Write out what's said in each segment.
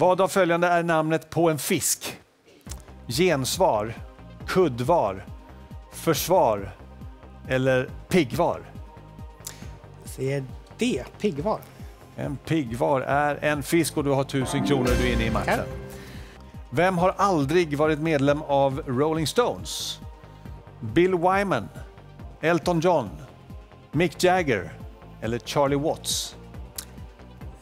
Vad av följande är namnet på en fisk? Gensvar, kuddvar, försvar eller piggvar? Säger D, piggvar. En piggvar är en fisk och du har tusen kronor du är inne i matchen. Tackar. Vem har aldrig varit medlem av Rolling Stones? Bill Wyman, Elton John, Mick Jagger eller Charlie Watts?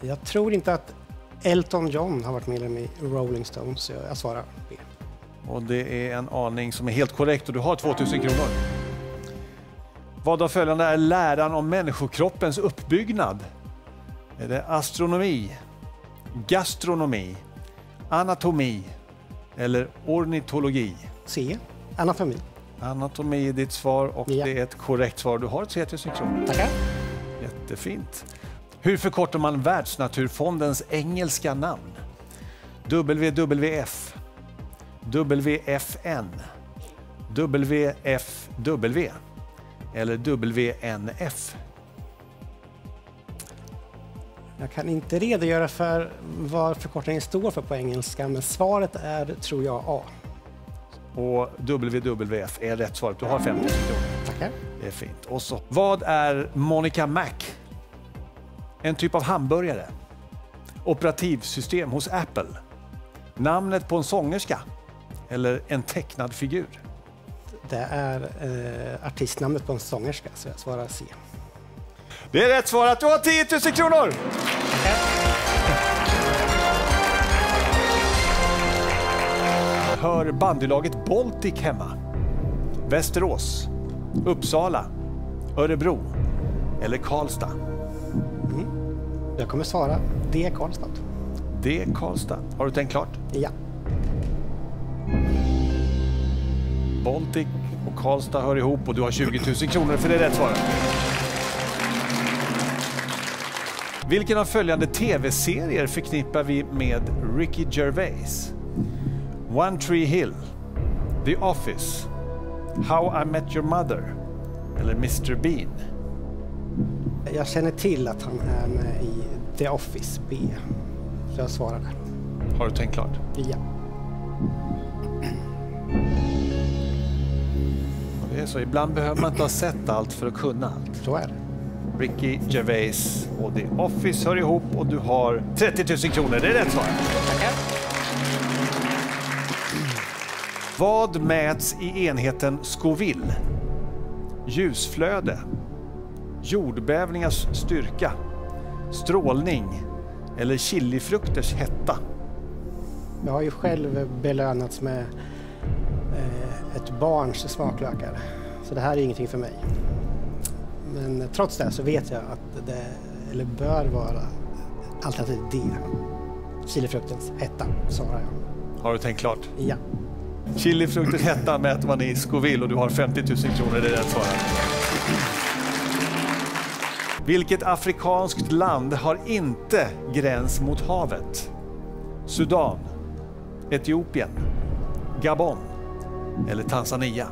Jag tror inte att Elton John har varit medlem i Rolling Stones, så jag svarar B. Och det är en aning som är helt korrekt och du har 2000 kronor. Vad av följande är läran om människokroppens uppbyggnad? Är det astronomi, gastronomi, anatomi eller ornitologi? C, anatomi. Anatomi är ditt svar och Ja. det är ett korrekt svar. Du har 3000 kronor. Tackar. Jättefint. Hur förkortar man Världsnaturfondens engelska namn? WWF, WFN, WFW eller WNF? Jag kan inte redogöra för vad förkortningen står för på engelska, men svaret är, tror jag, A. Och WWF är rätt svar. Du har 5000 kronor. Tackar. Det är fint. Och så, vad är Monica Mac? En typ av hamburgare. Operativsystem hos Apple. Namnet på en sångerska. Eller en tecknad figur. Det är eh, artistnamnet på en sångerska, så jag svarar C. Det är rätt svar att du har 10 000 kronor! Hör bandylaget Baltic hemma? Västerås, Uppsala, Örebro eller Karlstad? Jag kommer svara D, Karlstad. Det är Karlstad. Har du tänkt klart? Ja. Baltic och Karlstad hör ihop och du har 20 000 kronor för det är rätt svar. Vilken av följande tv-serier förknippar vi med Ricky Gervais? One Tree Hill, The Office, How I Met Your Mother eller Mr Bean? Jag känner till att han är med i The Office, B. Så jag svarar där. Har du tänkt klart? Ja. Och det är så, ibland behöver man inte ha sett allt för att kunna allt. Så är det. Ricky Gervais och The Office hör ihop och du har 30 000 kronor. Det är rätt svar. Vad mäts i enheten Scoville? Ljusflöde, jordbävningars styrka, strålning eller chilifrukters hetta? Jag har ju själv belönats med eh, ett barns smaklökar. Så det här är ingenting för mig. Men trots det så vet jag att det eller bör vara alternativ D. Chilifruktens hetta, svarar jag. Har du tänkt klart? Ja. Chilifrukters hetta mäter man i Scoville och du har 50 000 kronor. Det är rätt svar. Vilket afrikanskt land har inte gräns mot havet? Sudan, Etiopien, Gabon eller Tanzania?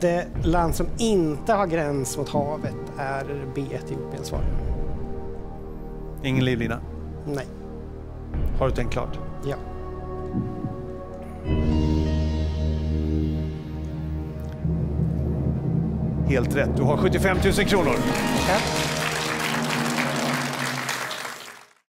Det land som inte har gräns mot havet är B. Etiopien, jag. Ingen livlina. Nej. Har du tänkt klart? Ja. Helt rätt. Du har 75 000 kronor. Tack.